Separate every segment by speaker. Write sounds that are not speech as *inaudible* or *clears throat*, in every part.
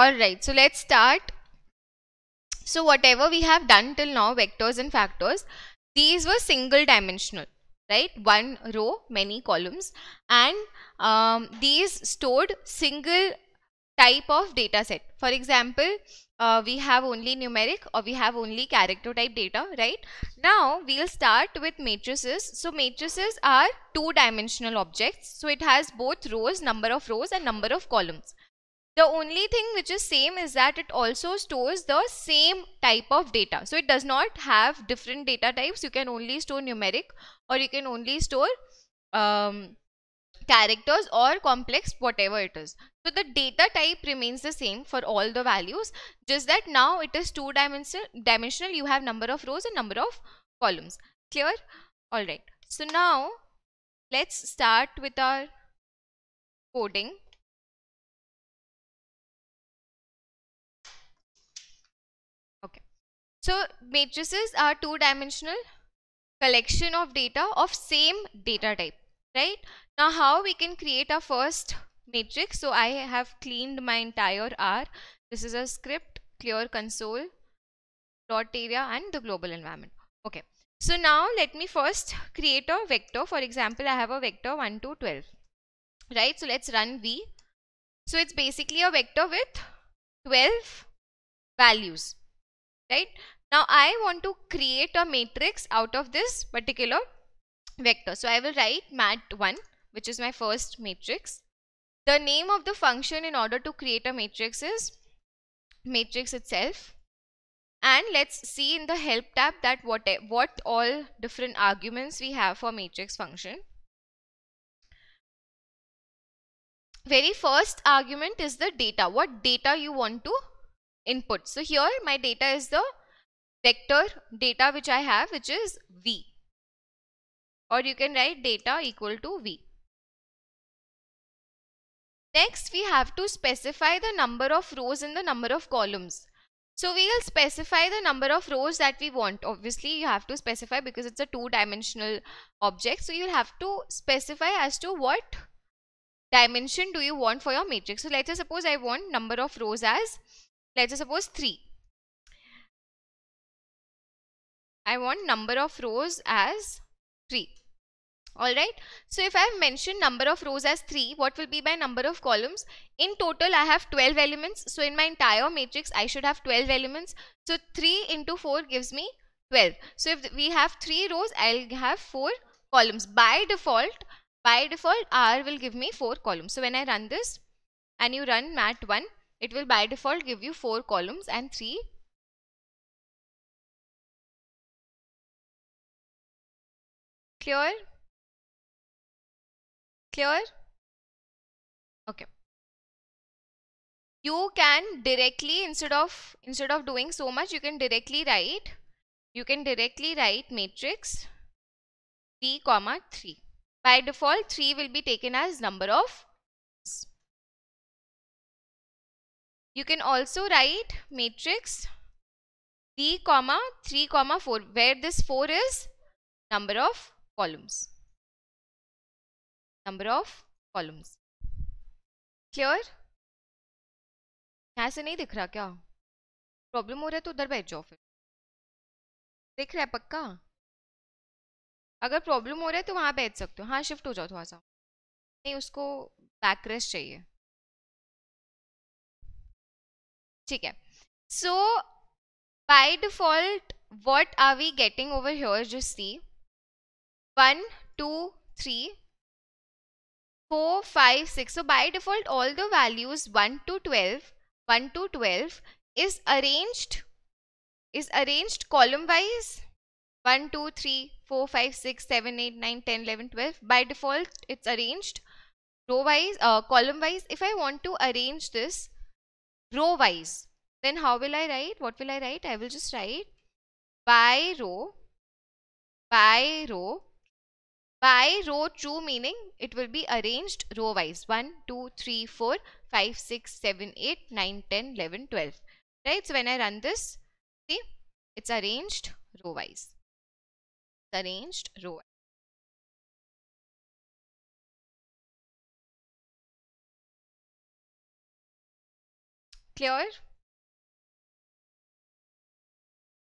Speaker 1: Alright, so let's start. So whatever we have done till now, vectors and factors, these were single dimensional, right? One row, many columns and um, these stored single type of data set. For example, uh, we have only numeric or we have only character type data, right? Now we'll start with matrices. So matrices are two dimensional objects. So it has both rows, number of rows and number of columns. The only thing which is same is that it also stores the same type of data. So it does not have different data types. You can only store numeric or you can only store um, characters or complex whatever it is. So the data type remains the same for all the values just that now it is two dimensional dimensional you have number of rows and number of columns clear all right so now let's start with our coding okay so matrices are two dimensional collection of data of same data type right? Now how we can create a first matrix? So i have cleaned my entire r. This is a script clear console dot area and the global environment. Okay. So now let me first create a vector. For example i have a vector 1 to 12 right? So let's run v. So it's basically a vector with 12 values right now i want to create a matrix out of this particular vector so i will write mat1 which is my first matrix the name of the function in order to create a matrix is matrix itself. And let's see in the help tab that what, what all different arguments we have for matrix function. Very first argument is the data. What data you want to input. So here my data is the vector data which I have which is V. Or you can write data equal to V. Next, we have to specify the number of rows and the number of columns. So we will specify the number of rows that we want. Obviously, you have to specify because it's a two-dimensional object. So you'll have to specify as to what dimension do you want for your matrix. So let's suppose I want number of rows as, let's suppose 3. I want number of rows as 3 all right? So if i have mentioned number of rows as 3 what will be my number of columns? In total i have 12 elements. So in my entire matrix i should have 12 elements. So 3 into 4 gives me 12 so if we have 3 rows i'll have 4 columns. By default by default r will give me 4 columns. So when i run this and you run mat1 it will by default give you 4 columns and 3 clear Clear? Okay. You can directly instead of instead of doing so much you can directly write you can directly write matrix 3 comma 3 by default 3 will be taken as number of you can also write matrix d comma 3 comma 4 where this 4 is number of columns. Number of columns. Clear? यहाँ से नहीं दिख रहा क्या? Problem हो रहा है तो उधर बैठ जाओ फिर। दिख रहा है पक्का? अगर प्रॉब्लम हो रहा है तो वहाँ बैठ सकते हो। हाँ शिफ्ट हो जाओ थोड़ा सा। नहीं, उसको बैक रेस्ट चाहिए। ठीक है so by default what are we getting over here just see 1 2 3 4, 5, 6. So by default, all the values 1 to 12, 1 to 12 is arranged, is arranged column wise. 1, 2, 3, 4, 5, 6, 7, 8, 9, 10, 11, 12. By default, it's arranged row wise, uh, column wise. If I want to arrange this row wise, then how will I write? What will I write? I will just write by row, by row, by row 2 meaning it will be arranged row wise. 1 2 3 4 5 6 7 8 9 10 11 12 right? So when i run this see it's arranged row wise. It's arranged row Clear?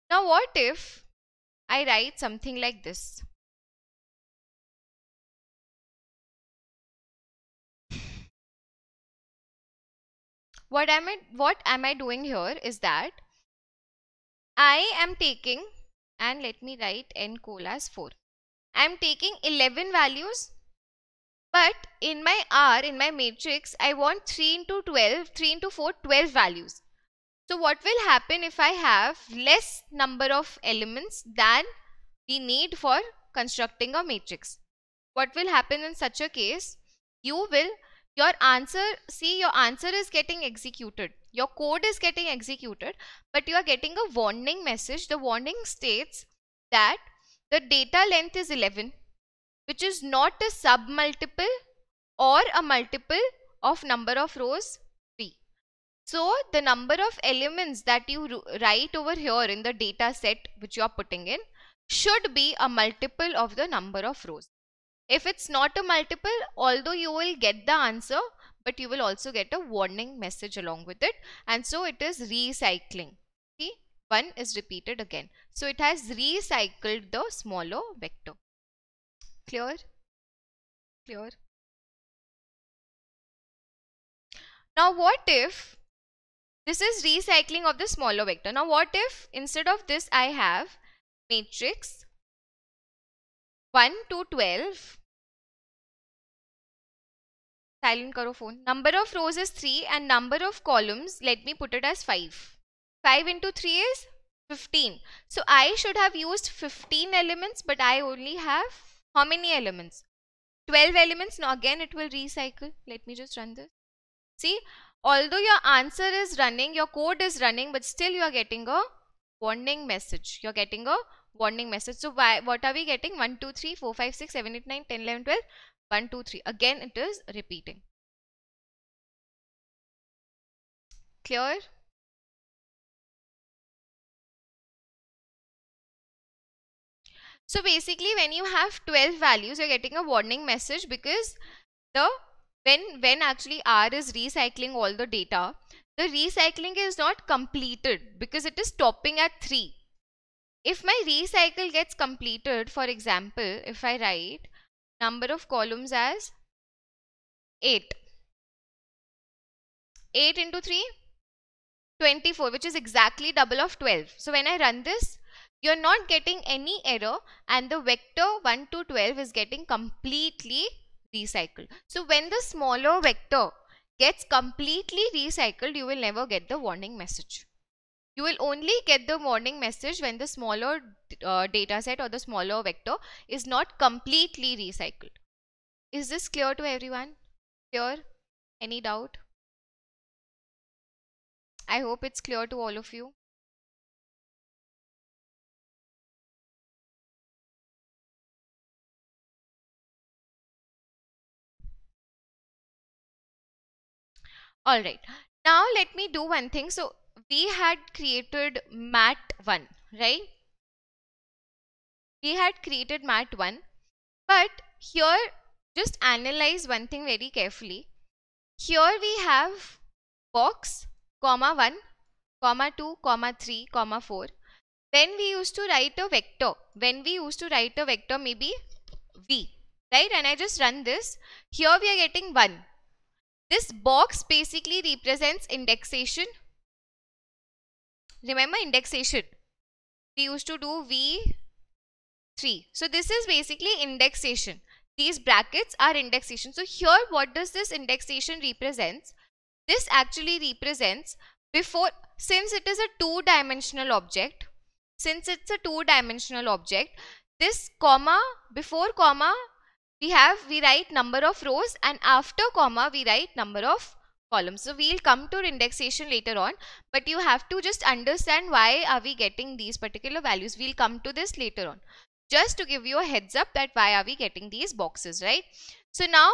Speaker 1: Now what if I write something like this? What am I what am I doing here is that I am taking and let me write n col as 4. I am taking 11 values but in my R in my matrix I want 3 into 12 3 into 4 12 values. So what will happen if I have less number of elements than we need for constructing a matrix? What will happen in such a case? You will, your answer, see your answer is getting executed. Your code is getting executed, but you are getting a warning message. The warning states that the data length is 11, which is not a submultiple or a multiple of number of rows p. so the number of elements that you write over here in the data set which you are putting in should be a multiple of the number of rows. If it's not a multiple, although you will get the answer, but you will also get a warning message along with it. And so it is recycling. See, 1 is repeated again. So it has recycled the smaller vector. Clear? Clear? Now what if this is recycling of the smaller vector. Now what if instead of this I have matrix 1 to 12 silent karo phone number of rows is 3 and number of columns let me put it as 5 5 into 3 is 15 so I should have used 15 elements but I only have how many elements 12 elements now again it will recycle let me just run this see although your answer is running, your code is running, but still you are getting a warning message. You're getting a warning message. So why, what are we getting? 1, 2, 3, 4, 5, 6, 7, 8, 9, 10, 11, 12. 1, 2, 3. Again, it is repeating. Clear? So basically when you have 12 values, you're getting a warning message because the when when actually R is recycling all the data, the recycling is not completed because it is stopping at 3. If my recycle gets completed, for example, if I write number of columns as 8. 8 into 3, 24, which is exactly double of 12. So when I run this, you're not getting any error and the vector 1 to 12 is getting completely recycled. So when the smaller vector gets completely recycled, you will never get the warning message. You will only get the warning message when the smaller uh, data set or the smaller vector is not completely recycled. Is this clear to everyone? Clear? Any doubt? I hope it's clear to all of you. All right. Now let me do one thing. So we had created mat 1 right? We had created mat 1 but here just analyze one thing very carefully. Here we have box comma 1 comma 2 comma 3 comma 4 when we used to write a vector when we used to write a vector maybe v right? And i just run this. Here we are getting 1 this box basically represents indexation. Remember indexation. We used to do V3. So this is basically indexation. These brackets are indexation. So here what does this indexation represents? This actually represents before, since it is a two-dimensional object, since it's a two-dimensional object, this comma, before comma, we have we write number of rows and after comma we write number of columns. So we'll come to indexation later on but you have to just understand why are we getting these particular values. We'll come to this later on just to give you a heads up that why are we getting these boxes right. So now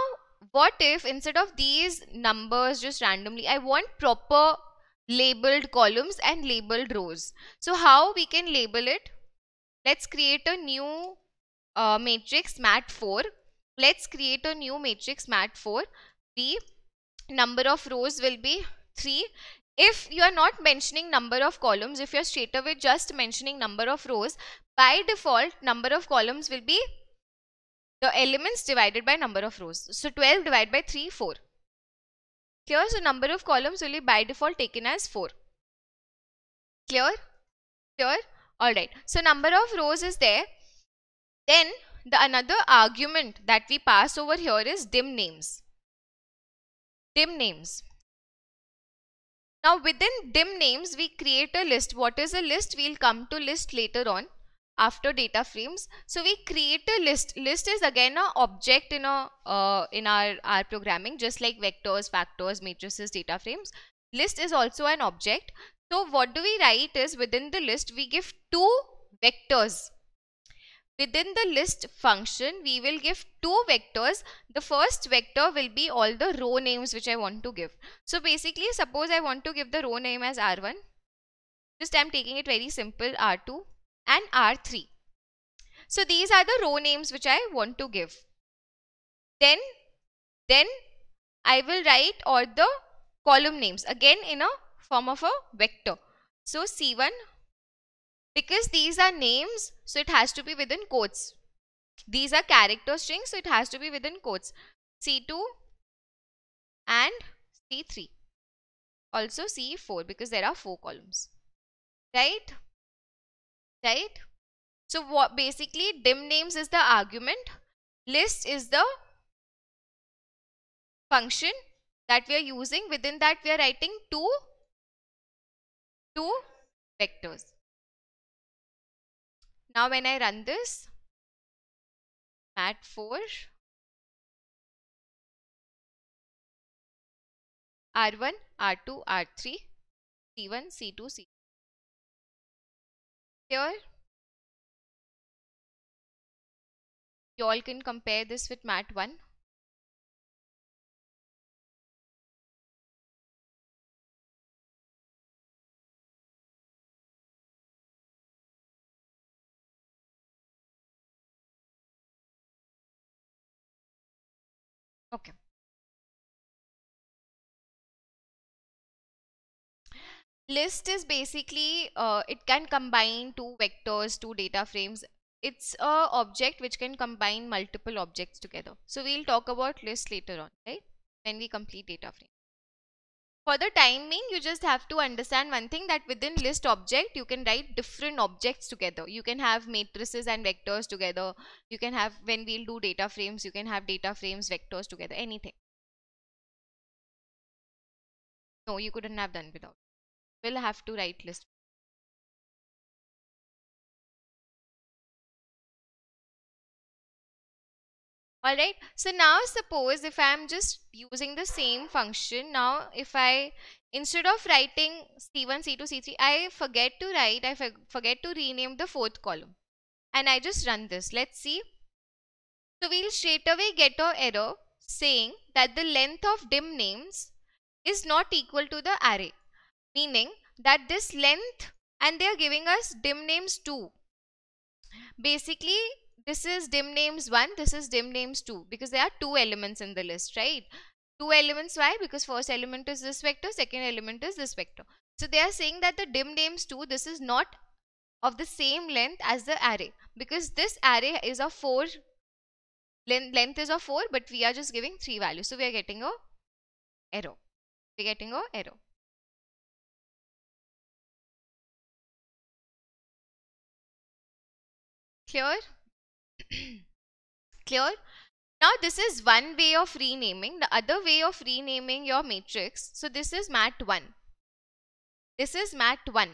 Speaker 1: what if instead of these numbers just randomly I want proper labeled columns and labeled rows. So how we can label it? Let's create a new uh, matrix mat 4 Let's create a new matrix mat 4. The number of rows will be 3. if you are not mentioning number of columns, if you're straight away just mentioning number of rows, by default number of columns will be the elements divided by number of rows. So 12 divided by 3, 4. Clear? So number of columns will be by default taken as 4. Clear? Clear? Alright. So number of rows is there. Then the another argument that we pass over here is dim names. Dim names. Now within dim names, we create a list. What is a list? We'll come to list later on after data frames. So we create a list. List is again a object in a uh, in R, R programming, just like vectors, factors, matrices, data frames. List is also an object. So what do we write is within the list, we give two vectors Within the list function, we will give two vectors. The first vector will be all the row names which I want to give. So basically, suppose I want to give the row name as R1. Just I'm taking it very simple, R2 and R3. So these are the row names which I want to give. Then, then I will write all the column names again in a form of a vector. So C1 because these are names so it has to be within quotes. These are character strings so it has to be within quotes. C2 and c3 also c4 because there are four columns. Right? Right? So what basically dim names is the argument. List is the function that we are using. Within that we are writing two two vectors now when I run this, mat4, R1, R2, R3, C1, C2, C3. Here, you all can compare this with mat1. Okay. List is basically, uh, it can combine two vectors, two data frames. It's a object which can combine multiple objects together. So we'll talk about list later on, right? When we complete data frame for the timing you just have to understand one thing that within list object you can write different objects together you can have matrices and vectors together you can have when we'll do data frames you can have data frames vectors together anything no you couldn't have done without we'll have to write list Alright, so now suppose if I am just using the same function, now if I, instead of writing C1, C2, C3, I forget to write, I forget to rename the fourth column. And I just run this. Let's see. So we'll straight away get a error saying that the length of dim names is not equal to the array. Meaning that this length and they are giving us dim names too. Basically this is dim names 1 this is dim names 2 because there are two elements in the list right? Two elements why? Because first element is this vector second element is this vector. So they are saying that the dim names 2 this is not of the same length as the array because this array is of 4 length, length is of 4 but we are just giving 3 values. So we are getting a error. We're getting a error clear *clears throat* Clear? Now this is one way of renaming. The other way of renaming your matrix. So this is mat1. This is mat1.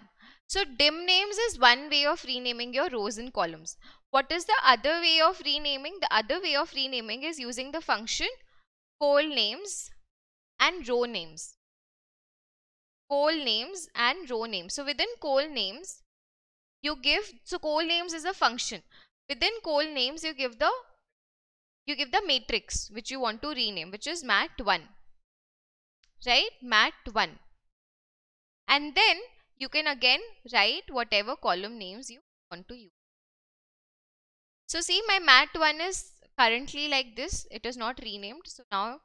Speaker 1: So dim names is one way of renaming your rows and columns. What is the other way of renaming? The other way of renaming is using the function col names and row names. Col names and row names. So within col names, you give, so col names is a function. Within col names, you give the you give the matrix which you want to rename, which is mat1. Right? mat1. And then you can again write whatever column names you want to use. So see my mat1 is currently like this. It is not renamed. So now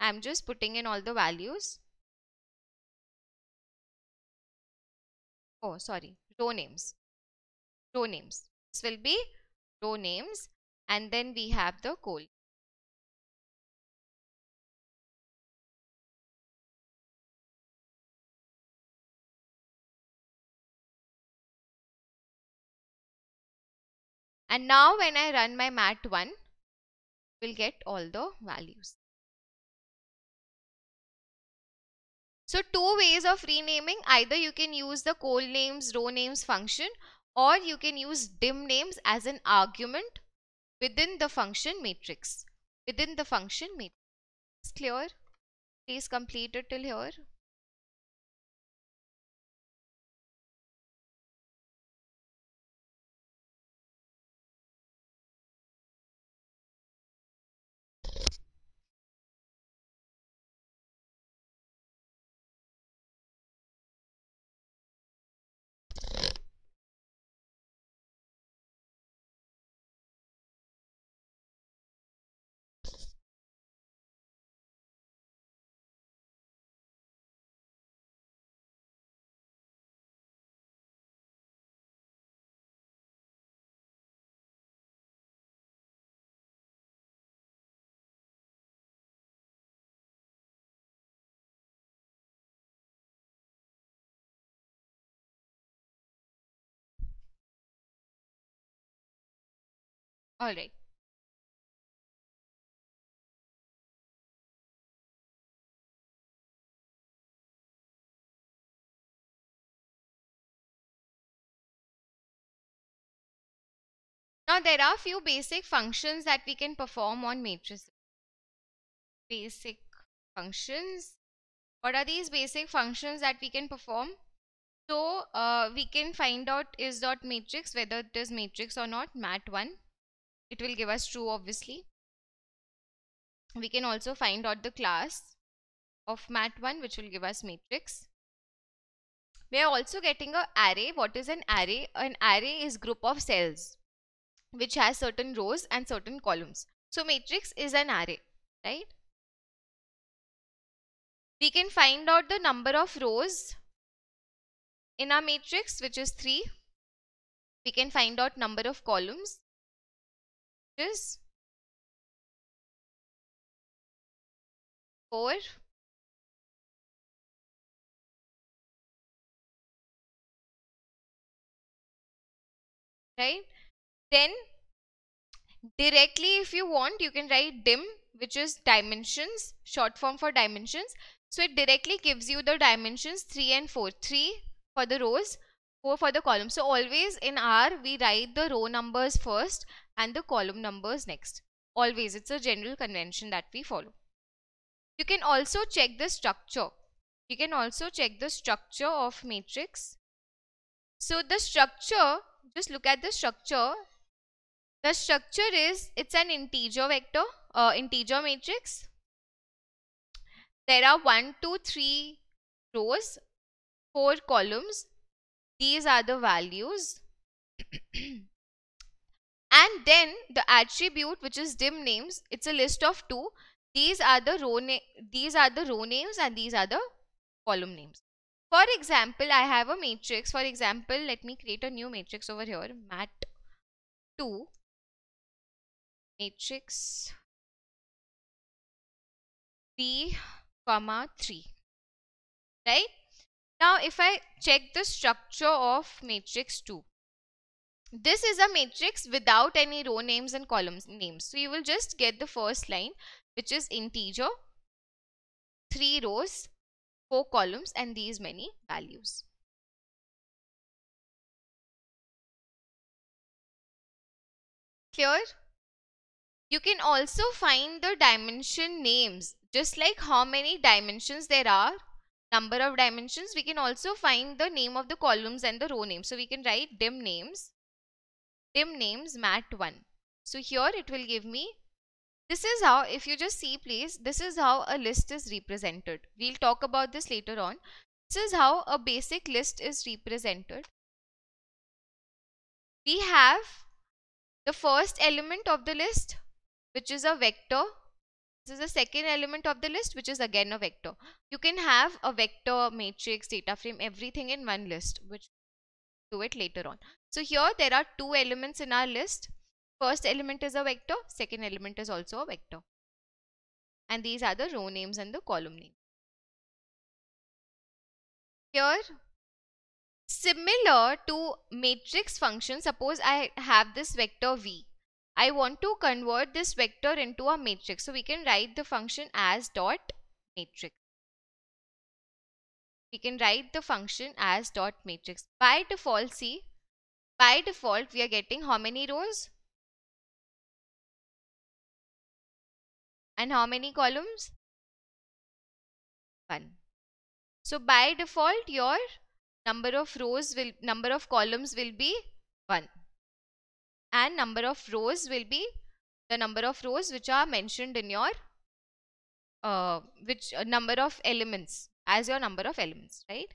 Speaker 1: I'm just putting in all the values. oh sorry row names row names this will be row names and then we have the col and now when I run my mat1 we will get all the values. So two ways of renaming, either you can use the col names, row names function or you can use dim names as an argument within the function matrix. Within the function matrix. Clear? Please complete it till here. All right. Now there are few basic functions that we can perform on matrices. Basic functions. What are these basic functions that we can perform? So uh, we can find out is dot matrix whether it is matrix or not mat1 it will give us true obviously. We can also find out the class of mat1 which will give us matrix. We are also getting a array. What is an array? An array is group of cells which has certain rows and certain columns. So matrix is an array right? We can find out the number of rows in our matrix which is 3 we can find out number of columns is 4 right? Then directly if you want you can write dim which is dimensions short form for dimensions. So it directly gives you the dimensions 3 and 4 3 for the rows 4 for the columns. So always in R we write the row numbers first and the column numbers next. Always, it's a general convention that we follow. You can also check the structure. You can also check the structure of matrix. So the structure, just look at the structure. The structure is, it's an integer vector, uh, integer matrix. There are 1, 2, 3 rows, 4 columns. These are the values. *clears throat* and then the attribute which is dim names it's a list of two. These are the row these are the row names and these are the column names. For example i have a matrix. For example let me create a new matrix over here. Mat 2 matrix b comma 3 right? Now if i check the structure of matrix 2 this is a matrix without any row names and columns names. So you will just get the first line which is integer, 3 rows, 4 columns and these many values. Clear? You can also find the dimension names just like how many dimensions there are number of dimensions we can also find the name of the columns and the row names so we can write dim names dim names mat1 so here it will give me this is how if you just see please this is how a list is represented. We'll talk about this later on. This is how a basic list is represented. We have the first element of the list which is a vector. This is the second element of the list which is again a vector. You can have a vector matrix data frame everything in one list which do it later on. So here there are two elements in our list. First element is a vector, second element is also a vector. And these are the row names and the column name. Here, similar to matrix function, suppose I have this vector v. I want to convert this vector into a matrix. So we can write the function as dot matrix we can write the function as dot matrix. By default, see, by default, we are getting how many rows? And how many columns? 1. So by default, your number of rows will, number of columns will be 1. And number of rows will be the number of rows which are mentioned in your, uh, which uh, number of elements as your number of elements, right?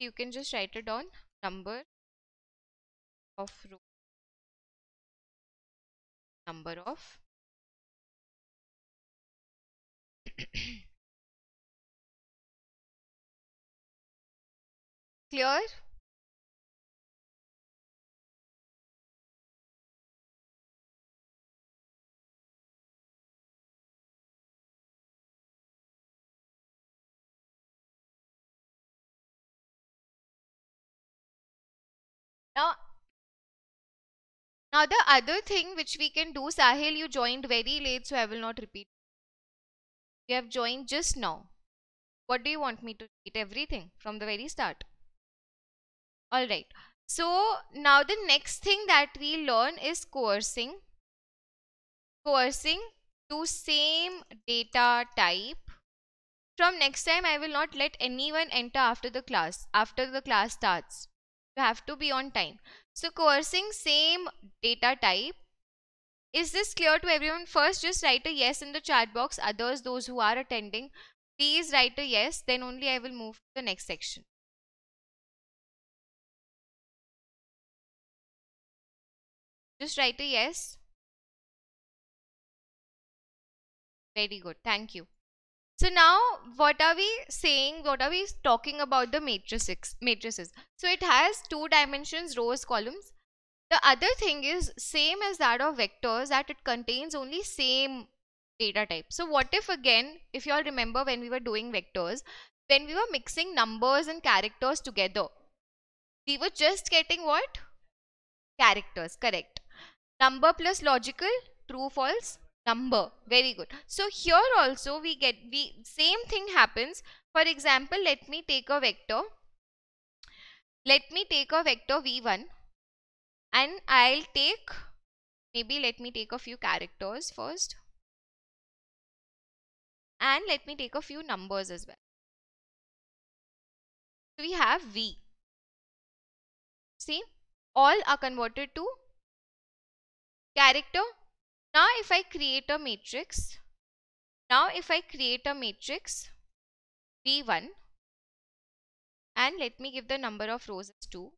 Speaker 1: You can just write it on number of row number of *coughs* clear Now, now the other thing which we can do, Sahil, you joined very late, so I will not repeat. You have joined just now. What do you want me to repeat? Everything from the very start. Alright. So now the next thing that we learn is coercing. Coercing to same data type. From next time, I will not let anyone enter after the class, after the class starts you have to be on time. So coercing same data type. Is this clear to everyone? First just write a yes in the chat box. Others those who are attending please write a yes. Then only i will move to the next section. Just write a yes. Very good. Thank you so now what are we saying? What are we talking about the matrices? matrices? So it has two dimensions, rows, columns. The other thing is same as that of vectors that it contains only same data type. So what if again, if you all remember when we were doing vectors, when we were mixing numbers and characters together, we were just getting what? Characters, correct. Number plus logical, true, false, number. Very good. So here also we get we same thing happens. For example let me take a vector. Let me take a vector v1 and i'll take maybe let me take a few characters first. And let me take a few numbers as well. So we have v. See? All are converted to character now if I create a matrix, now if I create a matrix V1 and let me give the number of rows as 2.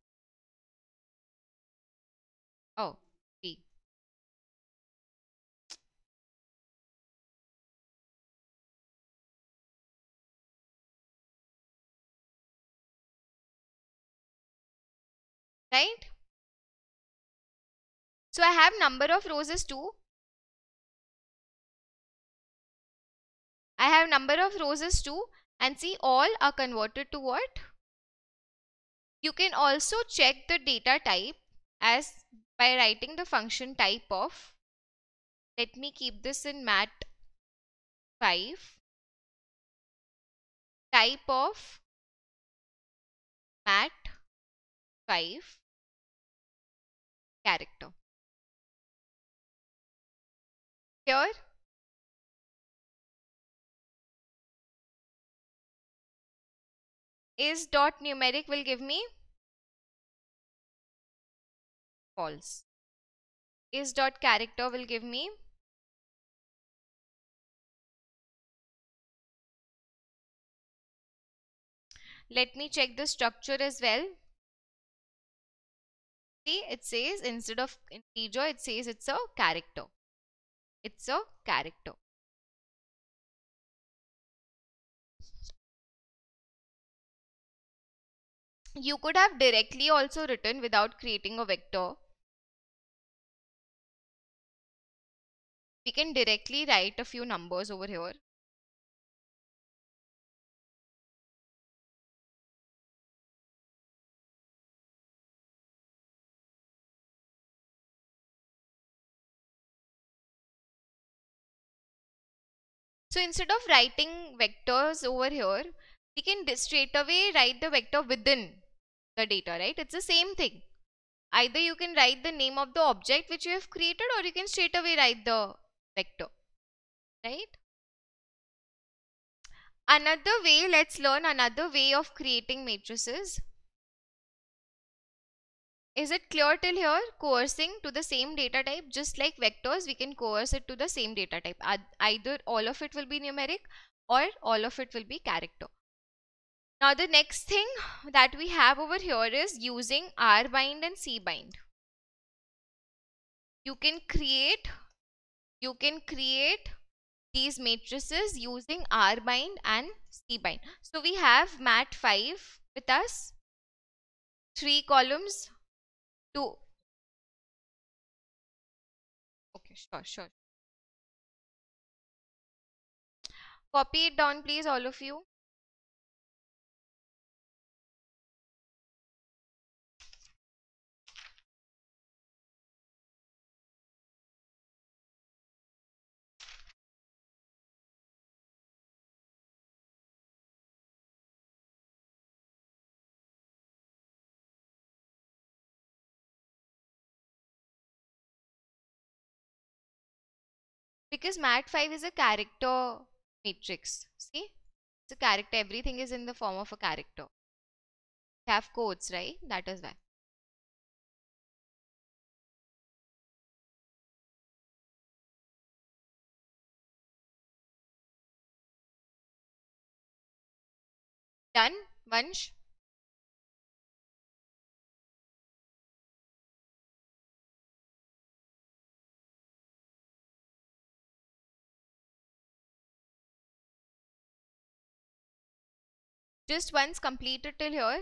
Speaker 1: Oh, V. Right? So I have number of rows as 2 I have number of roses too and see all are converted to what? You can also check the data type as by writing the function type of let me keep this in mat 5 type of mat 5 character here is dot numeric will give me false. Is dot character will give me let me check the structure as well. See it says instead of integer it says it's a character. It's a character you could have directly also written without creating a vector. We can directly write a few numbers over here. So instead of writing vectors over here, we can straight away write the vector within the data, right? It's the same thing. Either you can write the name of the object which you have created or you can straight away write the vector, right? Another way, let's learn another way of creating matrices. Is it clear till here? Coercing to the same data type, just like vectors, we can coerce it to the same data type. Either all of it will be numeric or all of it will be character. Now the next thing that we have over here is using R-bind and C-bind. You can create, you can create these matrices using R-bind and C-bind. So we have MAT5 with us, three columns, two. Okay, sure, sure. Copy it down please all of you. Because mat5 is a character matrix see? It's a character everything is in the form of a character. Have codes right? That is why. Done Vansh just once completed till here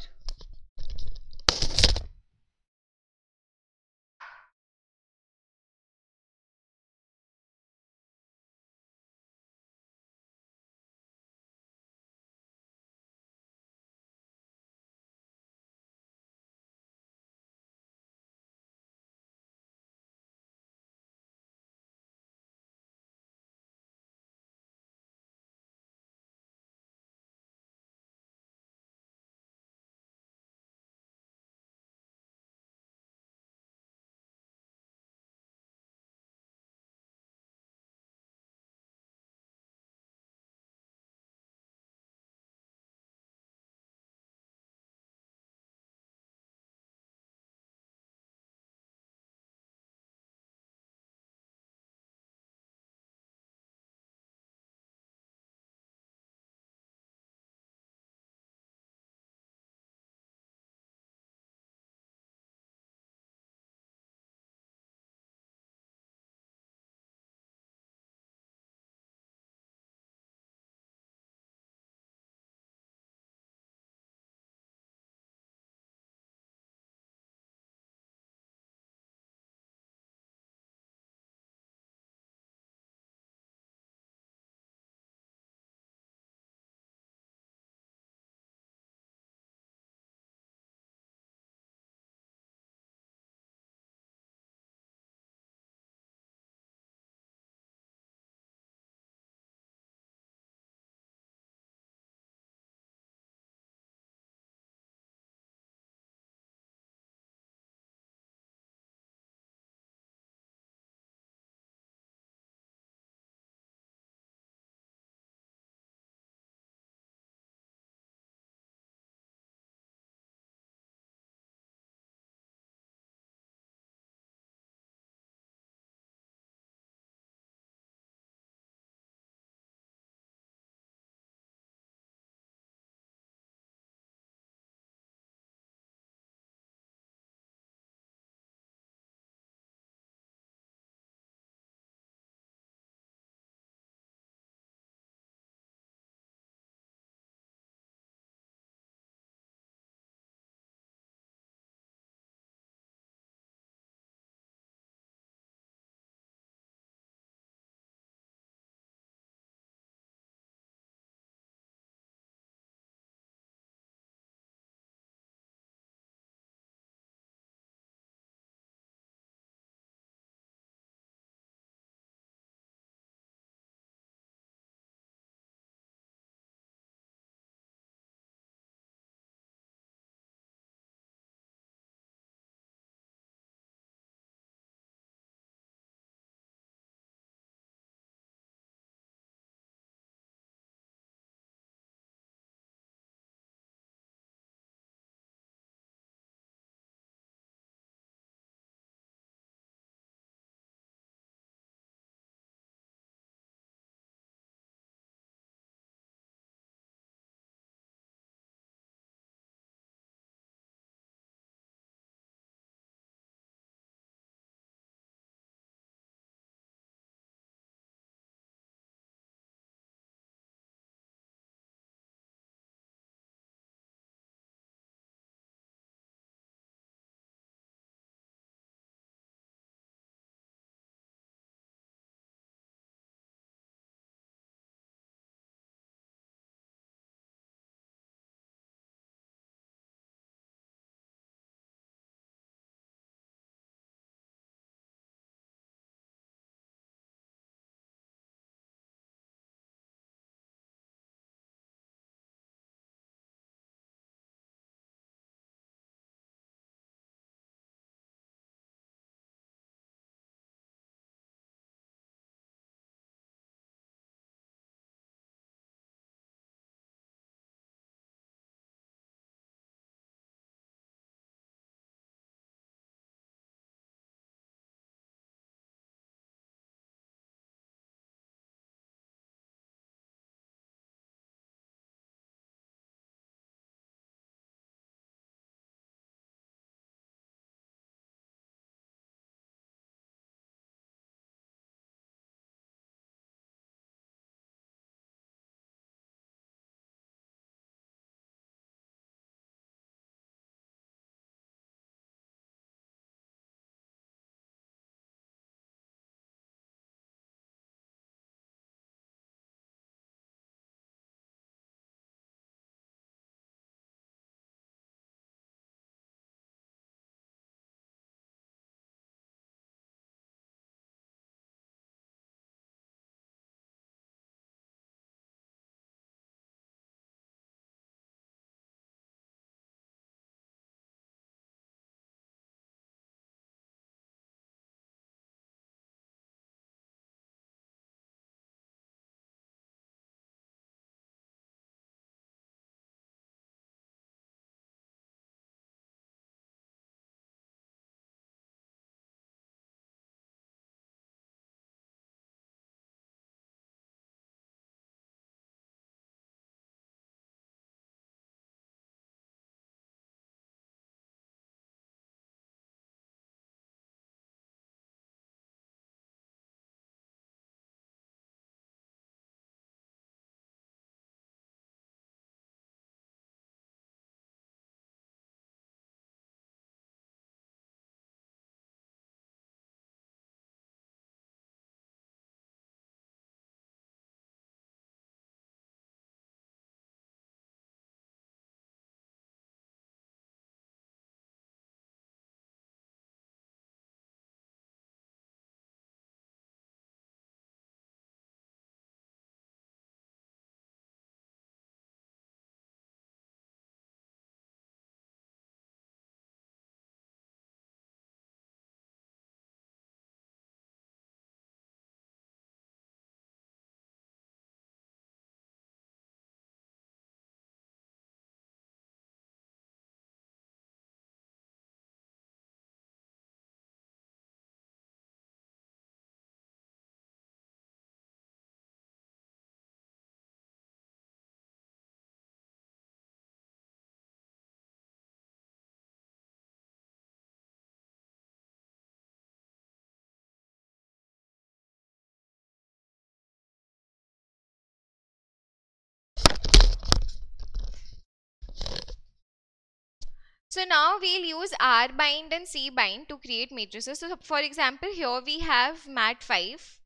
Speaker 1: So now we'll use R bind and C bind to create matrices. So for example, here we have mat5,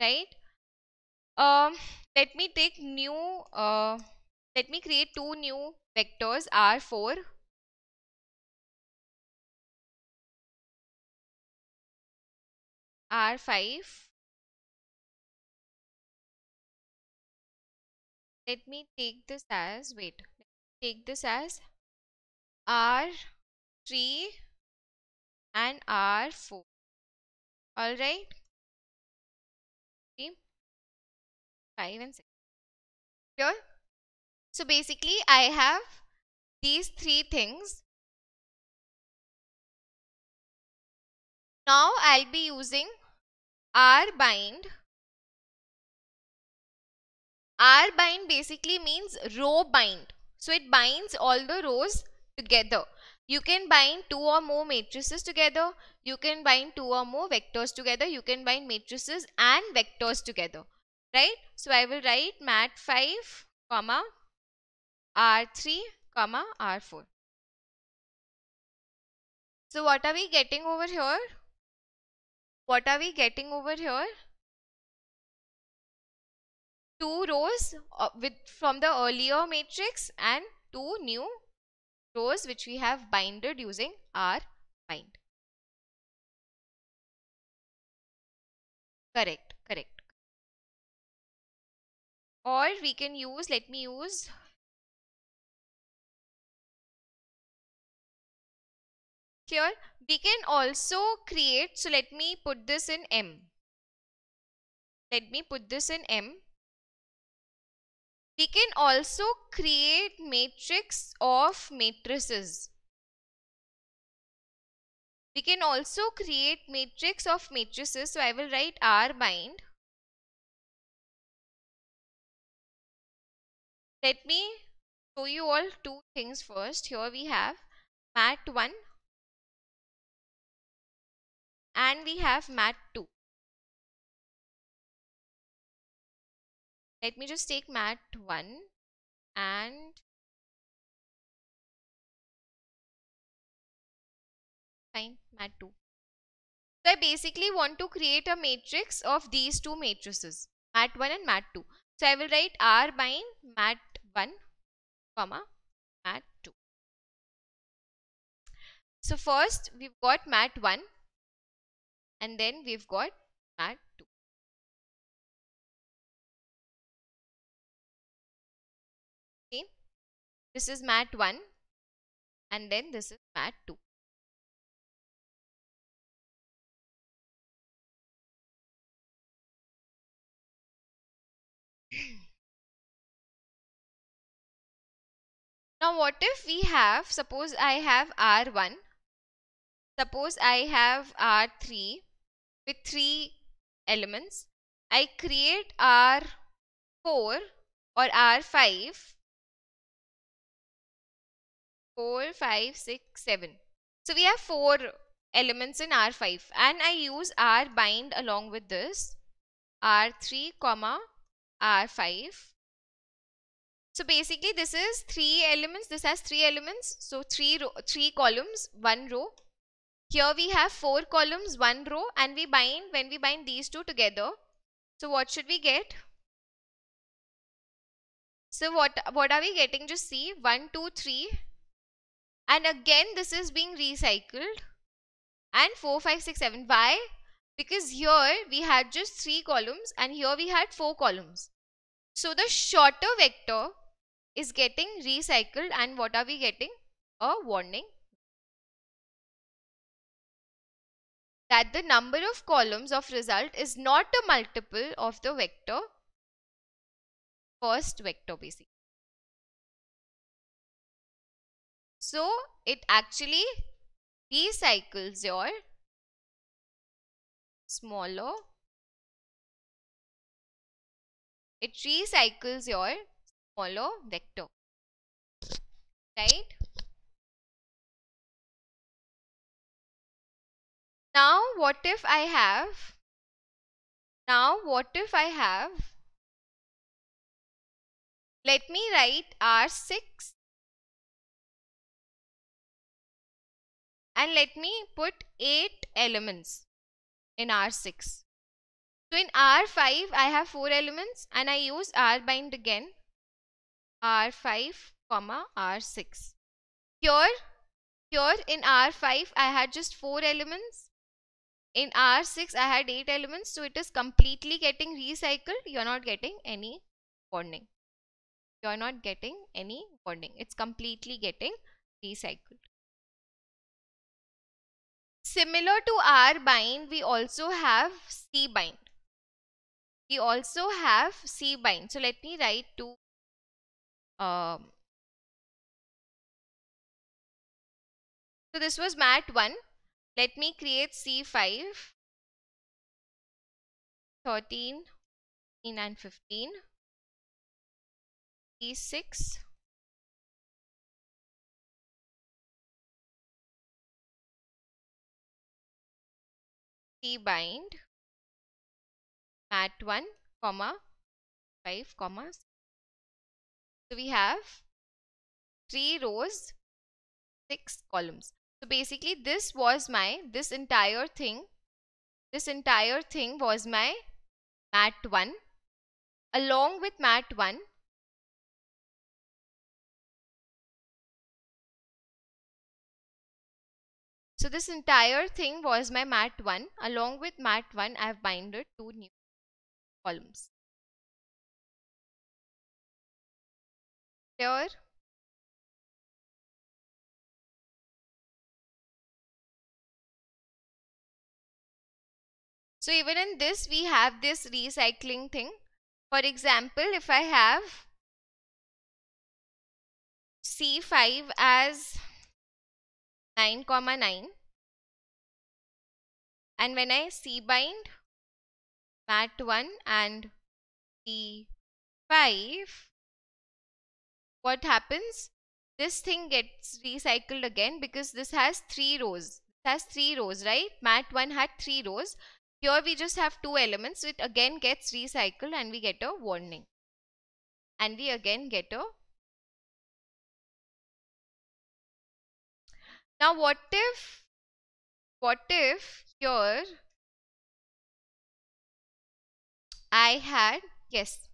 Speaker 1: right? Um, let me take new, uh, let me create two new vectors R4 R5 let me take this as wait take this as R3 and R4 all right? 5 and 6 here so basically I have these three things. Now I'll be using R bind. R bind basically means row bind. So it binds all the rows together. You can bind two or more matrices together. You can bind two or more vectors together. You can bind matrices and vectors together. Right? So I will write mat 5, comma, R3, comma, R4. So what are we getting over here? What are we getting over here? two rows uh, with from the earlier matrix and two new rows which we have binded using R bind. Correct, correct. Or we can use, let me use here. We can also create, so let me put this in M. Let me put this in M we can also create matrix of matrices. We can also create matrix of matrices. So I will write R bind. Let me show you all two things first. Here we have mat 1 and we have mat 2. Let me just take mat 1 and fine mat 2 so I basically want to create a matrix of these two matrices mat 1 and mat 2 so I will write R bind mat 1 comma mat 2 so first we've got mat 1 and then we've got mat 2 This is mat 1 and then this is mat 2. now what if we have, suppose I have R1, suppose I have R3 with 3 elements, I create R4 or R5 4, 5, 6, 7. So we have 4 elements in R5 and I use R bind along with this R3 comma R5. So basically this is 3 elements, this has 3 elements, so 3, row, 3 columns, 1 row. Here we have 4 columns, 1 row and we bind, when we bind these two together, so what should we get? So what, what are we getting? Just see 1, 2, 3, and again this is being recycled. And 4 5 6 7 why? Because here we had just three columns and here we had four columns. So the shorter vector is getting recycled and what are we getting? A warning. That the number of columns of result is not a multiple of the vector first vector basically So it actually recycles your smaller it recycles your smaller vector right? Now what if I have now what if I have let me write R6 and let me put 8 elements in R6. So in R5 I have 4 elements and I use R bind again R5 comma R6. Here, here in R5 I had just 4 elements. In R6 I had 8 elements so it is completely getting recycled. You are not getting any bonding. You are not getting any bonding. It's completely getting recycled. Similar to R bind, we also have C bind. We also have C bind. So let me write to um, so this was mat 1. Let me create C5, 13, 13 and 15, C6, C bind mat 1 comma 5 comma so we have three rows six columns. So basically this was my this entire thing this entire thing was my mat 1 along with mat 1 So this entire thing was my mat 1. Along with mat 1, I have binded two new columns. Here, So even in this, we have this recycling thing. For example, if I have C5 as 9 comma 9 and when I C bind mat 1 and C5 what happens? This thing gets recycled again because this has three rows. This has three rows right? Mat 1 had three rows. Here we just have two elements. It again gets recycled and we get a warning. And we again get a Now what if, what if here I had, yes.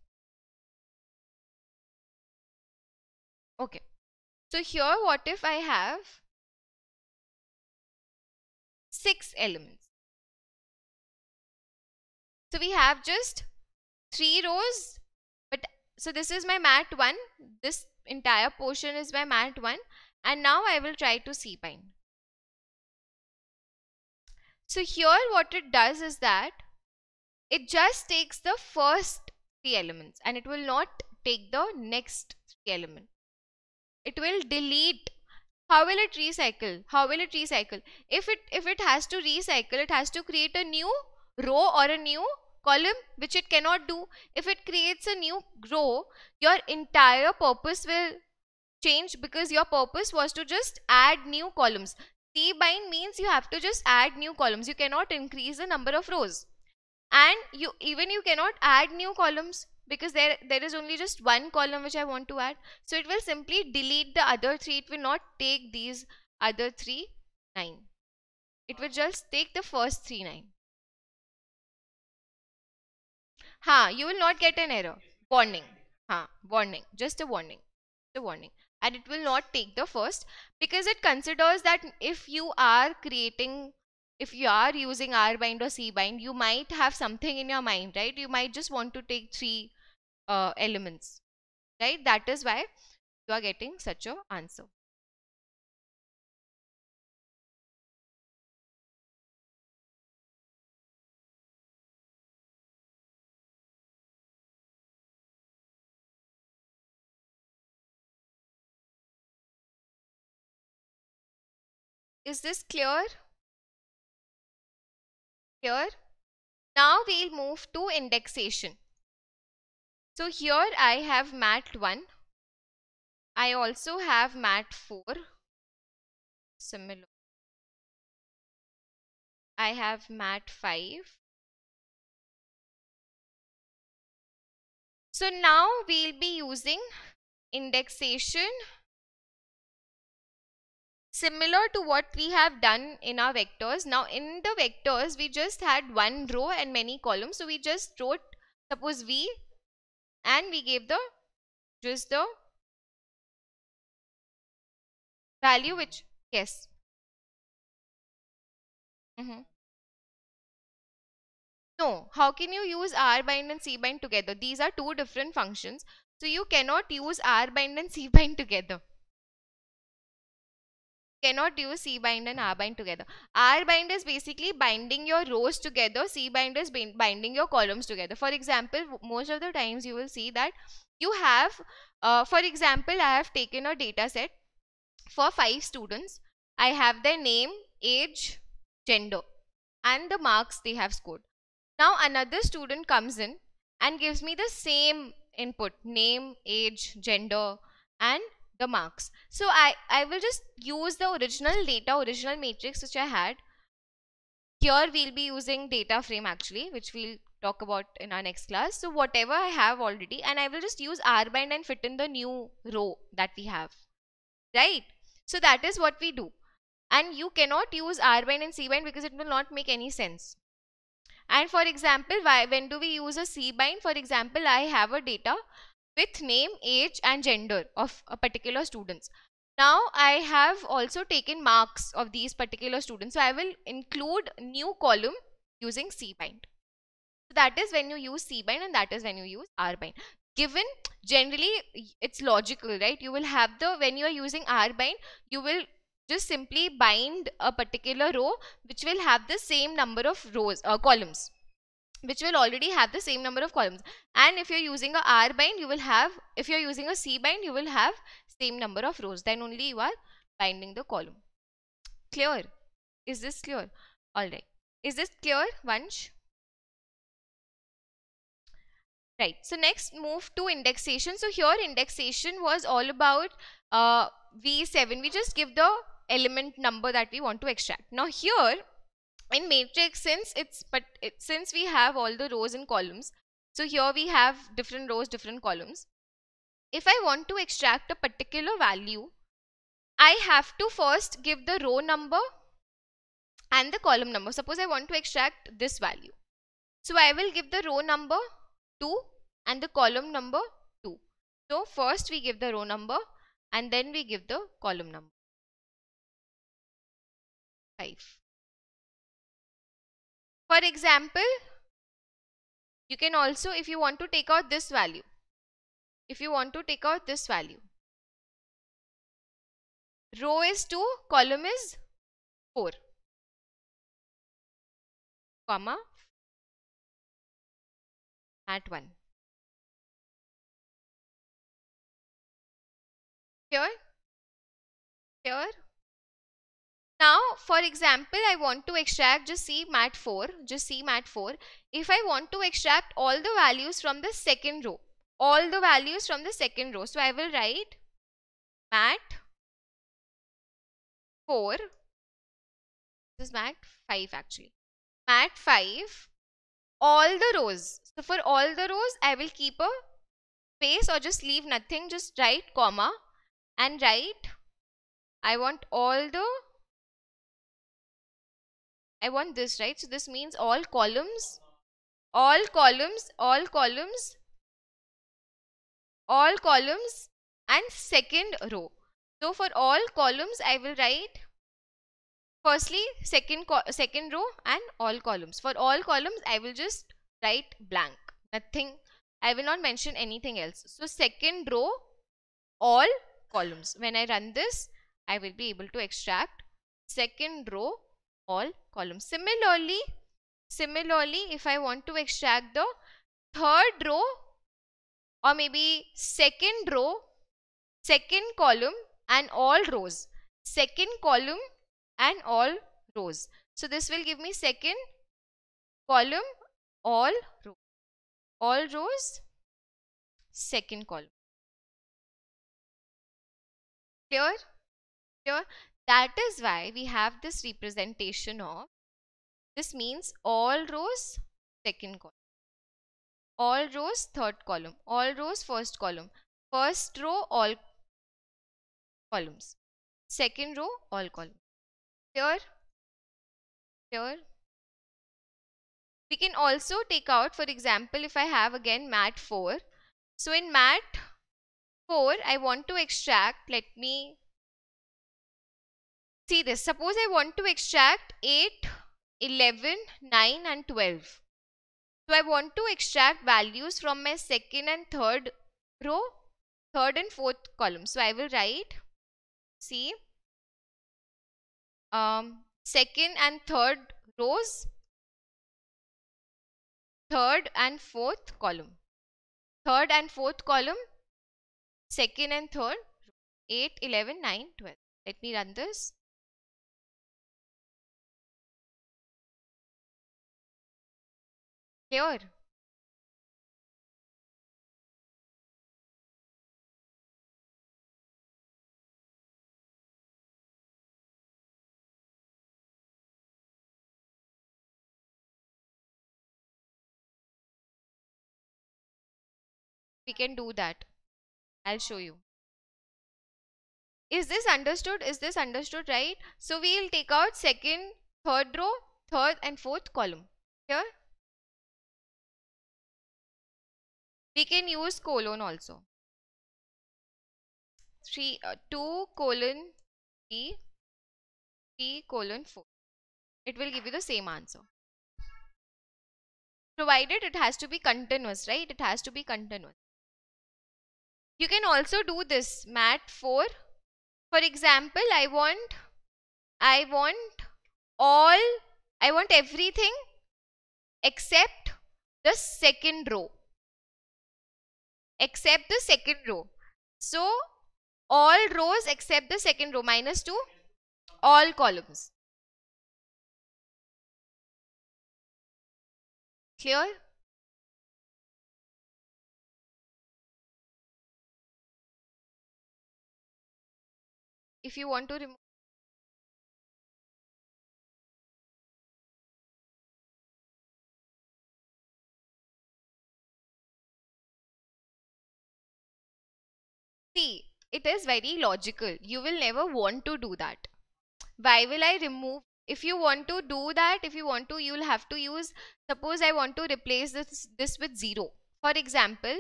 Speaker 1: Okay. So here what if I have six elements. So we have just three rows but so this is my mat 1 this entire portion is my mat 1 and now I will try to C bind. So here what it does is that it just takes the first three elements and it will not take the next three element. It will delete. How will it recycle? How will it recycle? If it if it has to recycle, it has to create a new row or a new column which it cannot do. If it creates a new row, your entire purpose will change because your purpose was to just add new columns. C bind means you have to just add new columns. You cannot increase the number of rows. And you even you cannot add new columns because there there is only just one column which I want to add. So it will simply delete the other three. It will not take these other three nine. It will just take the first three nine. Ha, you will not get an error. Warning. Ha, warning. Just a warning. Just a warning and it will not take the first because it considers that if you are creating if you are using R bind or C bind you might have something in your mind right? You might just want to take three uh, elements right? That is why you are getting such a answer Is this clear? Here. Now we'll move to indexation. So here I have mat 1. I also have mat 4. Similar. I have mat 5. So now we'll be using indexation similar to what we have done in our vectors. Now in the vectors, we just had one row and many columns. So we just wrote, suppose V and we gave the, just the value which, yes. Mm -hmm. No, how can you use R bind and C bind together? These are two different functions. So you cannot use R bind and C bind together. Cannot use C bind and R bind together. R bind is basically binding your rows together. C bind is binding your columns together. For example, most of the times you will see that you have, uh, for example, I have taken a data set for five students. I have their name, age, gender and the marks they have scored. Now another student comes in and gives me the same input name, age, gender and the marks. So I, I will just use the original data, original matrix which I had. Here we'll be using data frame actually which we'll talk about in our next class. So whatever I have already and I will just use rbind and fit in the new row that we have. Right? So that is what we do. And you cannot use rbind and cbind because it will not make any sense. And for example, why, when do we use a C-bind? For example, I have a data with name, age and gender of a particular students. Now I have also taken marks of these particular students. So I will include new column using C-bind. So that is when you use C-bind and that is when you use R-bind. Given generally it's logical, right? You will have the, when you are using R-bind, you will just simply bind a particular row which will have the same number of rows or uh, columns which will already have the same number of columns. And if you're using a r bind you will have if you're using a c bind you will have same number of rows. Then only you are binding the column. Clear? Is this clear? All right. Is this clear vansh? Right. So next move to indexation. So here indexation was all about uh, v7 we just give the element number that we want to extract. Now here in matrix since it's but it, since we have all the rows and columns so here we have different rows different columns. If I want to extract a particular value I have to first give the row number and the column number. Suppose I want to extract this value. So I will give the row number 2 and the column number 2 so first we give the row number and then we give the column number 5. For example, you can also if you want to take out this value, if you want to take out this value, row is 2, column is 4, comma, at 1. Here, here, now, for example, I want to extract just see mat 4, just see mat 4. If I want to extract all the values from the second row, all the values from the second row. So, I will write mat 4, this is mat 5 actually. Mat 5, all the rows. So, for all the rows, I will keep a space or just leave nothing, just write comma and write I want all the I want this, right? So this means all columns, all columns, all columns, all columns and second row. So for all columns, I will write firstly second second row and all columns. For all columns, I will just write blank. Nothing. I will not mention anything else. So second row, all columns. When I run this, I will be able to extract second row all columns. Similarly, similarly, if I want to extract the third row or maybe second row, second column and all rows, second column and all rows. So this will give me second column, all rows, all rows, second column. Clear? Clear? That is why we have this representation of, this means all rows, second column. All rows, third column. All rows, first column. First row, all columns. second row all columns here here we can also take out for example if I have again mat 4 so in mat 4 I want to extract let me see this suppose I want to extract 8 11 9 and 12 so I want to extract values from my second and third row third and fourth column so I will write see um second and third rows third and fourth column. Third and fourth column, second and third, 8, 11, 9, 12. Let me run this. Here. we can do that. I'll show you. Is this understood? Is this understood, right? So we'll take out second, third row, third and fourth column. Here. We can use colon also. 3, uh, 2 colon 3, 3 colon 4. It will give you the same answer. Provided it has to be continuous, right? It has to be continuous. You can also do this mat 4. For example, I want, I want all, I want everything except the second row. Except the second row. So, all rows except the second row minus 2, all columns. Clear? if you want to remove See, it is very logical. You will never want to do that. Why will I remove? If you want to do that, if you want to, you will have to use, suppose I want to replace this, this with 0. For example,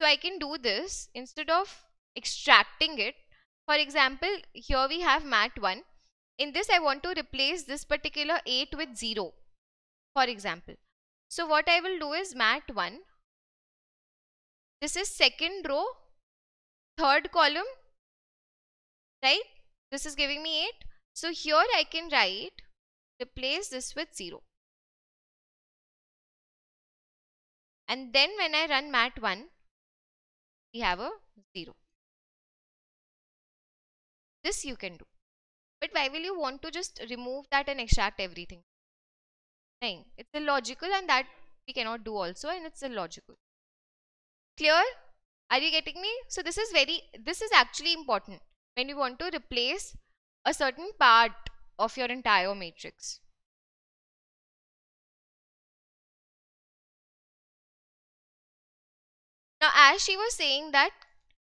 Speaker 1: so I can do this instead of extracting it, for example, here we have mat 1. In this, I want to replace this particular 8 with 0. For example. So what I will do is mat 1. This is second row, third column. Right? This is giving me 8. So here I can write, replace this with 0. And then when I run mat 1, we have a 0. This you can do. But why will you want to just remove that and extract everything? It's illogical and that we cannot do also and it's illogical. Clear? Are you getting me? So this is very, this is actually important when you want to replace a certain part of your entire matrix. Now as she was saying that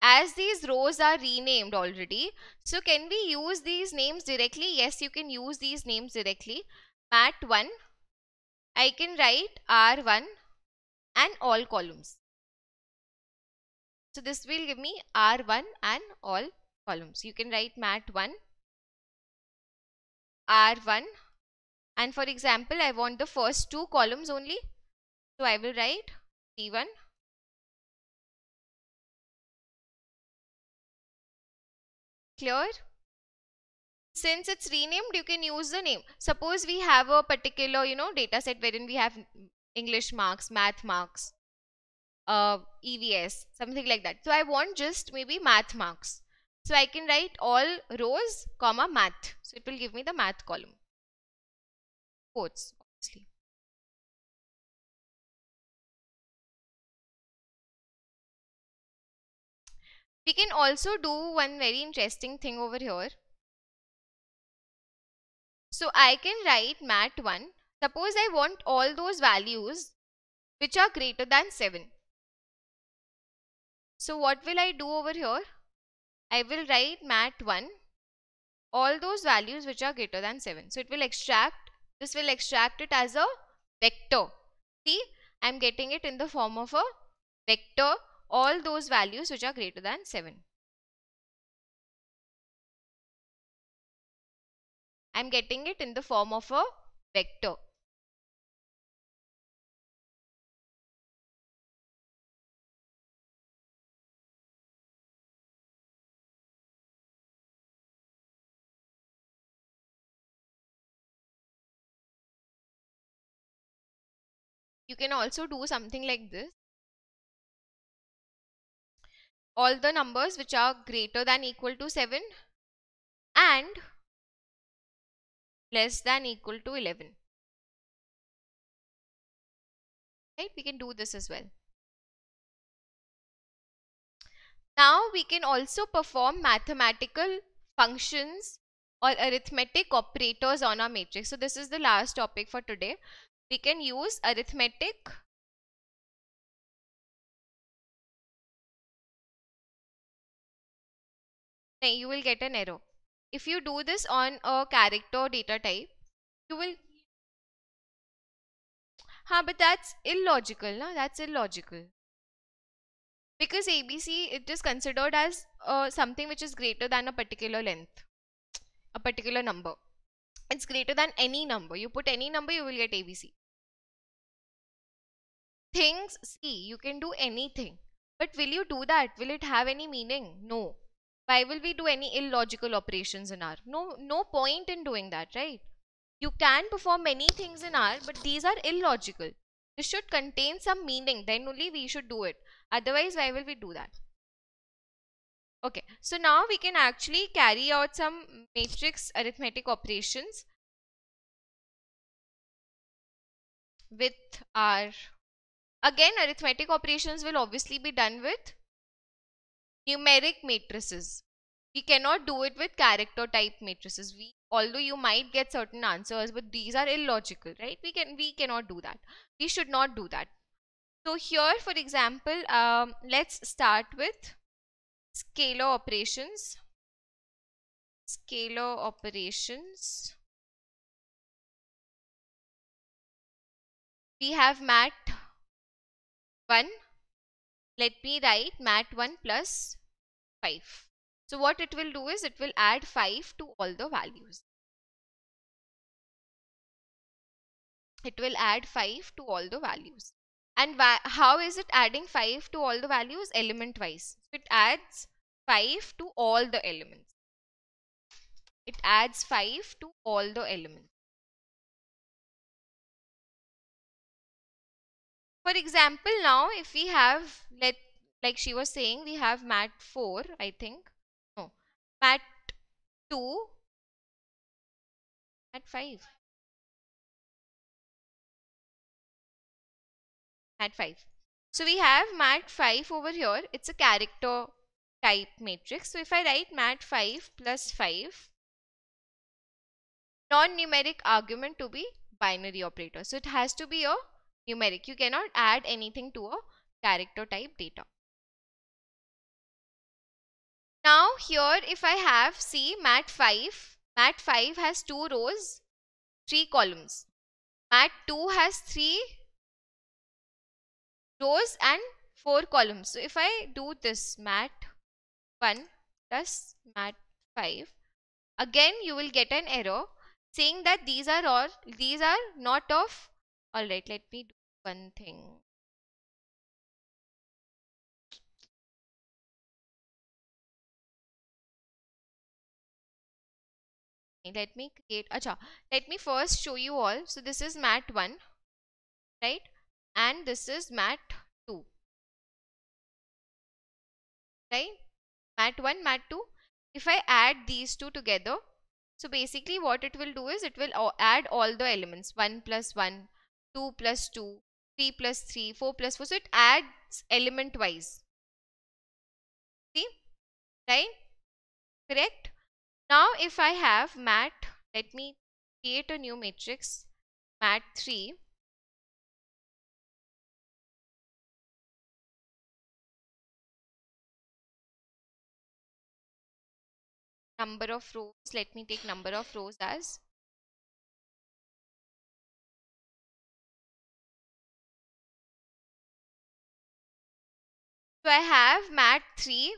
Speaker 1: as these rows are renamed already so can we use these names directly yes you can use these names directly mat 1 I can write R1 and all columns so this will give me R1 and all columns you can write mat 1 R1 and for example I want the first two columns only so I will write C1 Clear? Since it's renamed, you can use the name. Suppose we have a particular, you know, data set wherein we have English marks, math marks, uh, EVS, something like that. So I want just maybe math marks. So I can write all rows, comma, math. So it will give me the math column. Quotes, obviously. We can also do one very interesting thing over here. So I can write mat 1. Suppose I want all those values which are greater than 7. So what will I do over here? I will write mat 1 all those values which are greater than 7 so it will extract this will extract it as a vector. See i'm getting it in the form of a vector all those values which are greater than 7 i'm getting it in the form of a vector You can also do something like this. All the numbers which are greater than equal to 7 and less than equal to 11. Right? We can do this as well. Now we can also perform mathematical functions or arithmetic operators on our matrix. So this is the last topic for today we can use arithmetic. You will get an error if you do this on a character data type you will huh, but that's illogical no? that's illogical. Because abc it is considered as uh, something which is greater than a particular length a particular number. It's greater than any number. You put any number you will get abc things see you can do anything. But will you do that? Will it have any meaning? No. Why will we do any illogical operations in r? No no point in doing that right? You can perform many things in r but these are illogical. This should contain some meaning. Then only we should do it. Otherwise why will we do that? Okay so now we can actually carry out some matrix arithmetic operations with our Again, arithmetic operations will obviously be done with numeric matrices. We cannot do it with character type matrices. We, although you might get certain answers, but these are illogical, right? We can we cannot do that. We should not do that. So here, for example, um, let's start with scalar operations. Scalar operations. We have mat 1 let me write mat 1 plus 5 so what it will do is it will add 5 to all the values. It will add 5 to all the values. And how is it adding 5 to all the values? Element wise. It adds 5 to all the elements. It adds 5 to all the elements For example, now if we have, let like she was saying, we have mat 4, I think. No, mat 2, mat 5. Mat 5. So we have mat 5 over here. It's a character type matrix. So if I write mat 5 plus 5, non-numeric argument to be binary operator. So it has to be a numeric. You cannot add anything to a character type data. Now here if I have see mat 5, mat 5 has 2 rows, 3 columns. Mat 2 has 3 rows and 4 columns. So if I do this mat 1 plus mat 5, again you will get an error saying that these are all these are not of alright let me do one thing. Let me create acha let me first show you all. So this is mat 1 right? And this is mat 2 right? Mat 1 mat 2 if i add these two together so basically what it will do is it will add all the elements. 1 plus 1 2 plus 2 3 plus 3, 4 plus 4. So it adds element wise. See? Right? Correct? Now if I have mat, let me create a new matrix, mat 3. number of rows let me take number of rows as i have mat 3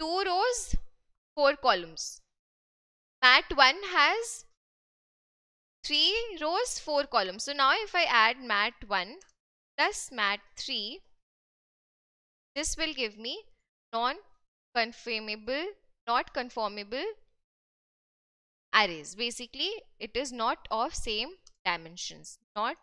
Speaker 1: 2 rows 4 columns. Mat 1 has 3 rows 4 columns. So now if i add mat 1 plus mat 3 this will give me non conformable not conformable arrays. Basically it is not of same dimensions not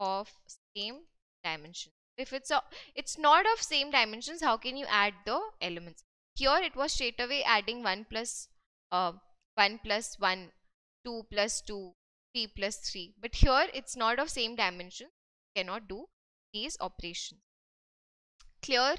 Speaker 1: of same dimensions if it's a it's not of same dimensions how can you add the elements? Here it was straight away adding 1 plus uh, 1 plus 1 2 plus 2 3 plus 3 but here it's not of same dimension. Cannot do these operations. Clear?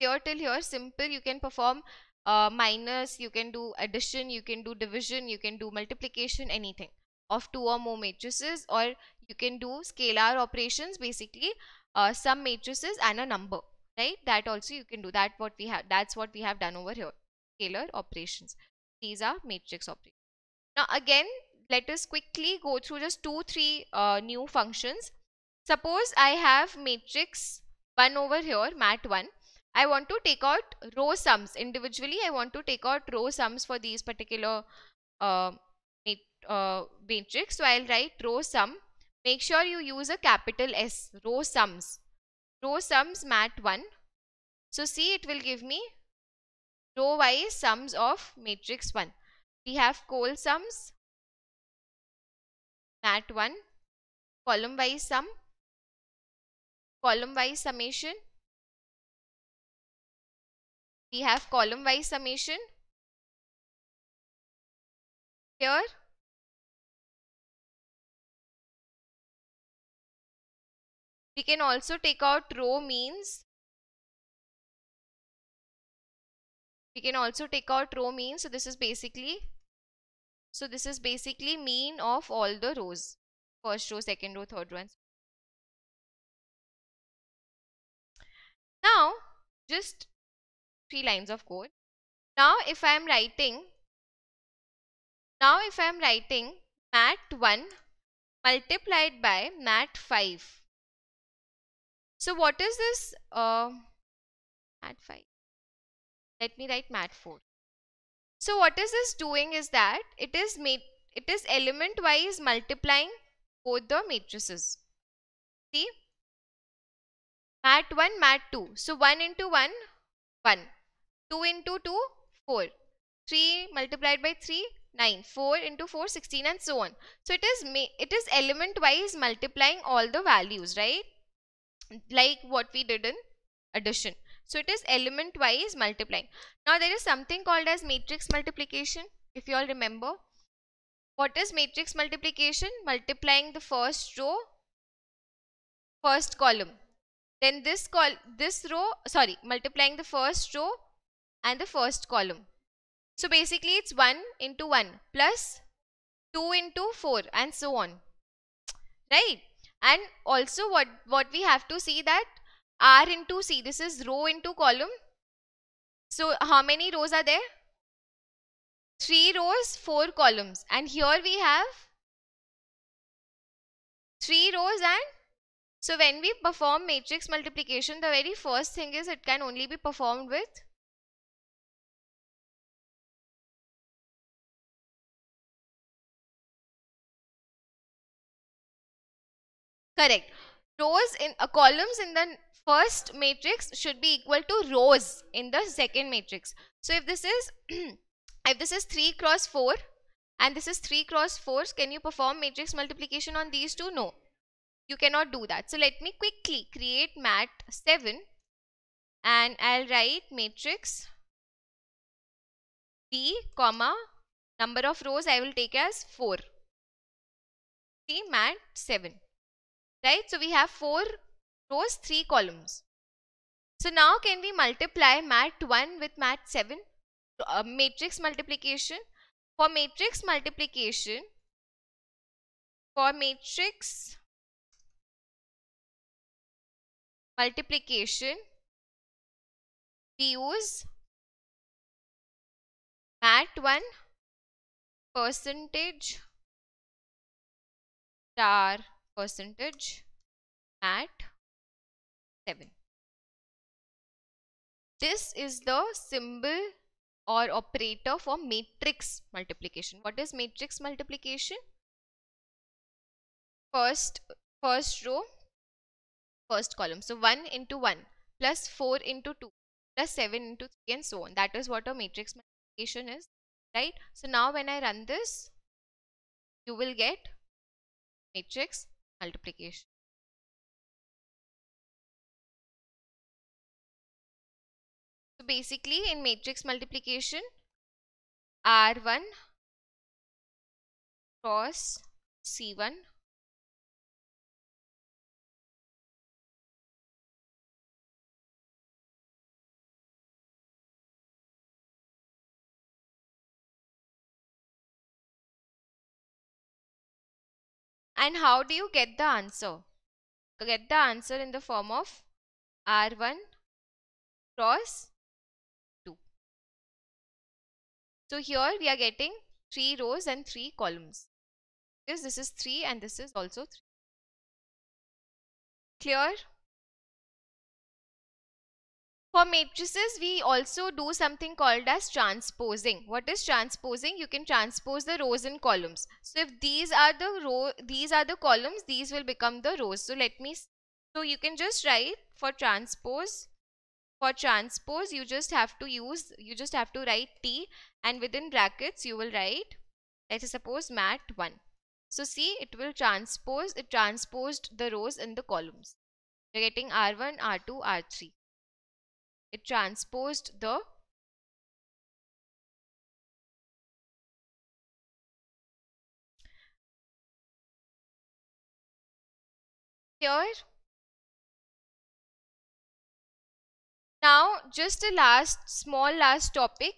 Speaker 1: Clear till here? Simple. You can perform uh, minus you can do addition you can do division you can do multiplication anything of two or more matrices or you can do scalar operations basically uh, some matrices and a number right that also you can do that what we have that's what we have done over here scalar operations these are matrix operations now again let us quickly go through just two three uh, new functions suppose i have matrix 1 over here mat 1 I want to take out row sums individually. I want to take out row sums for these particular uh, uh, matrix. So I'll write row sum. Make sure you use a capital S, row sums. Row sums mat 1. So see it will give me row wise sums of matrix 1. We have col sums, mat 1, column wise sum, column wise summation, we have column wise summation here we can also take out row means we can also take out row means so this is basically so this is basically mean of all the rows first row second row third row now just three lines of code. Now if I am writing, now if I am writing mat 1 multiplied by mat 5. So what is this uh, mat 5? Let me write mat 4. So what is this doing is that it is made it is element wise multiplying both the matrices. See? Mat 1, mat 2. So 1 into 1, 1. 2 into 2 4 3 multiplied by 3 9 4 into 4 16 and so on so it is it is element wise multiplying all the values right like what we did in addition so it is element wise multiplying now there is something called as matrix multiplication if you all remember what is matrix multiplication multiplying the first row first column then this col this row sorry multiplying the first row and the first column. So basically it's 1 into 1 plus 2 into 4 and so on. Right? And also what, what we have to see that R into C, this is row into column. So how many rows are there? 3 rows, 4 columns. And here we have 3 rows and so when we perform matrix multiplication, the very first thing is it can only be performed with Correct. Rows in uh, columns in the first matrix should be equal to rows in the second matrix. So if this is *clears throat* if this is 3 cross 4 and this is 3 cross 4 can you perform matrix multiplication on these two? No. You cannot do that. So let me quickly create mat 7 and I'll write matrix B comma number of rows I will take as 4. See mat 7 right? So we have 4 rows, 3 columns. So now can we multiply mat 1 with mat 7? Uh, matrix multiplication. For matrix multiplication, for matrix multiplication, we use mat 1 percentage star percentage at 7 this is the symbol or operator for matrix multiplication. What is matrix multiplication? First first row first column. So 1 into 1 plus 4 into 2 plus 7 into 3 and so on. That is what a matrix multiplication is right? So now when i run this you will get matrix multiplication so basically in matrix multiplication r1 cross c1 And how do you get the answer? To get the answer in the form of R1 cross 2. So here we are getting 3 rows and 3 columns. Because this is 3 and this is also 3. Clear? For matrices, we also do something called as transposing. What is transposing? You can transpose the rows and columns. So if these are the row, these are the columns, these will become the rows. So let me, so you can just write for transpose. For transpose, you just have to use, you just have to write T and within brackets you will write, let us suppose mat 1. So see, it will transpose, it transposed the rows in the columns. You're getting R1, R2, R3 it transposed the here. Now just a last small last topic.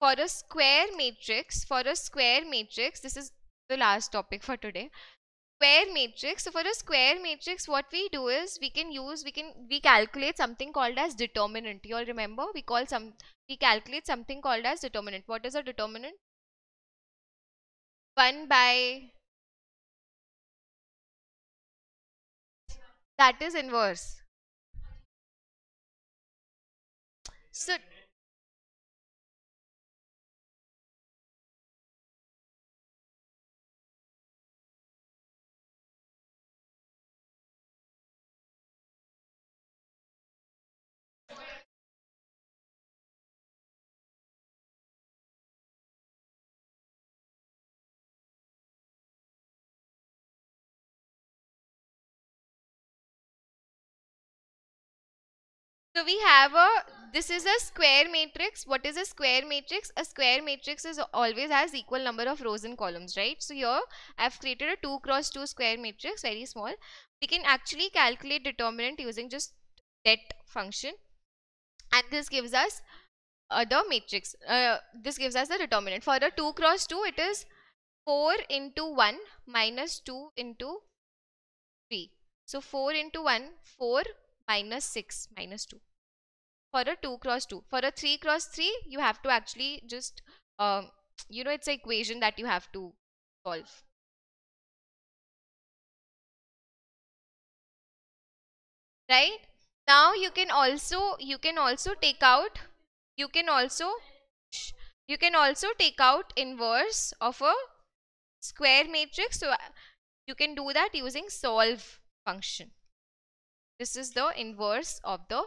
Speaker 1: For a square matrix for a square matrix this is the last topic for today square matrix. So for a square matrix what we do is we can use we can we calculate something called as determinant. You all remember? We call some we calculate something called as determinant. What is a determinant? 1 by that is inverse. So So we have a, this is a square matrix. What is a square matrix? A square matrix is always has equal number of rows and columns, right? So here I have created a 2 cross 2 square matrix, very small. We can actually calculate determinant using just det function. And this gives us uh, the matrix. Uh, this gives us the determinant. For a 2 cross 2, it is 4 into 1 minus 2 into 3. So 4 into 1, 4 minus 6 minus 2 for a 2 cross 2 for a 3 cross 3 you have to actually just um, you know it's an equation that you have to solve. Right? Now you can also you can also take out you can also you can also take out inverse of a square matrix. So you can do that using solve function. This is the inverse of the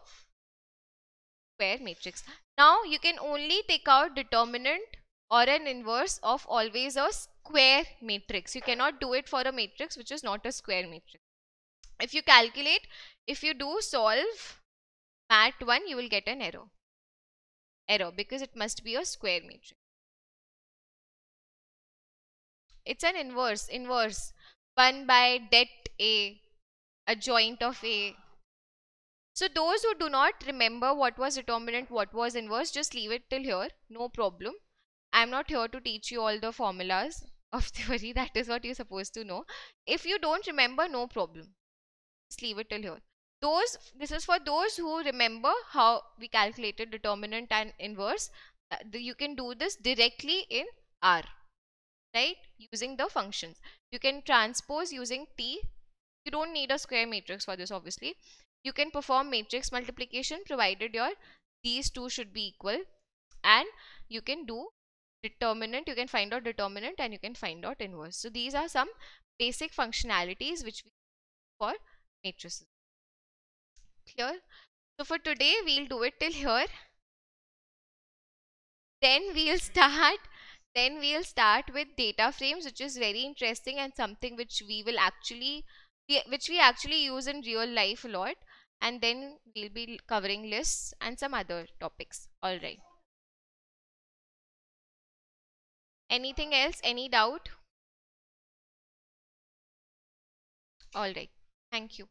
Speaker 1: square matrix. Now you can only take out determinant or an inverse of always a square matrix. You cannot do it for a matrix which is not a square matrix. If you calculate, if you do solve mat 1, you will get an error. Error because it must be a square matrix. It's an inverse, inverse. 1 by det A adjoint of A. So those who do not remember what was determinant, what was inverse, just leave it till here. No problem. I'm not here to teach you all the formulas of *laughs* theory. That is what you're supposed to know. If you don't remember, no problem. Just leave it till here. Those, this is for those who remember how we calculated determinant and inverse. uh, you can do this directly in R, right? Using the functions. You can transpose using T. You don't need a square matrix for this, obviously. You can perform matrix multiplication provided your these two should be equal. And you can do determinant you can find out determinant and you can find out inverse. So these are some basic functionalities which we for matrices. Clear? So for today we'll do it till here. Then we'll *laughs* start then we'll start with data frames which is very interesting and something which we will actually which we actually use in real life a lot and then we'll be covering lists and some other topics. All right. Anything else? Any doubt? All right. Thank you